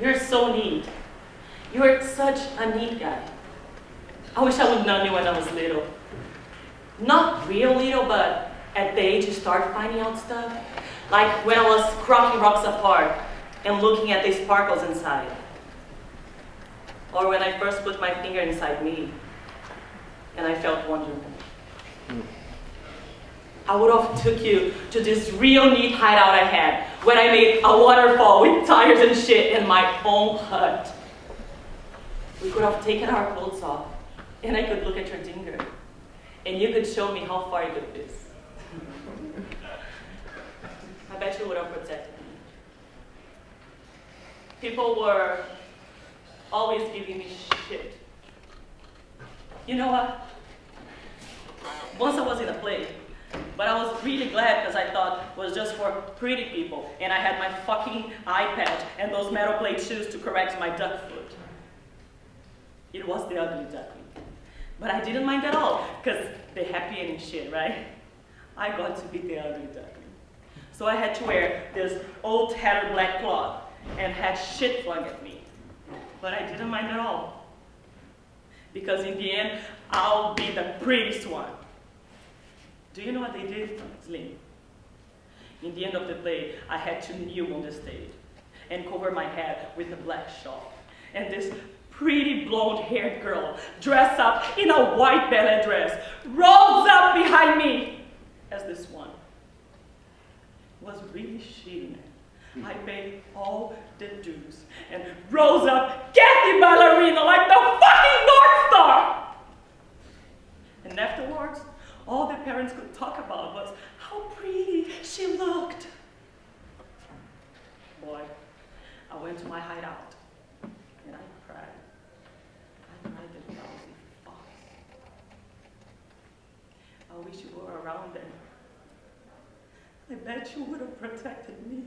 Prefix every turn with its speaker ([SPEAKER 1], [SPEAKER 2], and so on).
[SPEAKER 1] You're so neat. You're such a neat guy. I wish I would have known you when I was little. Not real little, but at the age you start finding out stuff. Like when I was cracking rocks apart and looking at the sparkles inside. Or when I first put my finger inside me and I felt wonderful. Hmm. I would have took you to this real neat hideout I had when I made a waterfall with tires and shit in my own hut. We could have taken our clothes off and I could look at your dinger and you could show me how far you could piss. I bet you would have protected me. People were always giving me shit. You know what? Once I was in a play, but I was really glad because I thought it was just for pretty people, and I had my fucking patch and those metal plate shoes to correct my duck foot. It was the ugly duckling. But I didn't mind at all, because the happy ending shit, right? I got to be the ugly duckling. So I had to wear this old tattered black cloth and had shit flung at me. But I didn't mind at all. Because in the end, I'll be the prettiest one. Do you know what they did, Slim? In the end of the play, I had to kneel on the stage and cover my head with a black shawl. And this pretty blonde-haired girl, dressed up in a white ballet dress, rolls up behind me as this one. It was really man. I paid all the dues and rose up, get the ballerina like the fucking North Star! And afterwards, all the parents could talk about was how pretty she looked. Boy, I went to my hideout and I cried. I cried a lousy fox. I wish you were around then. I bet you would have protected me.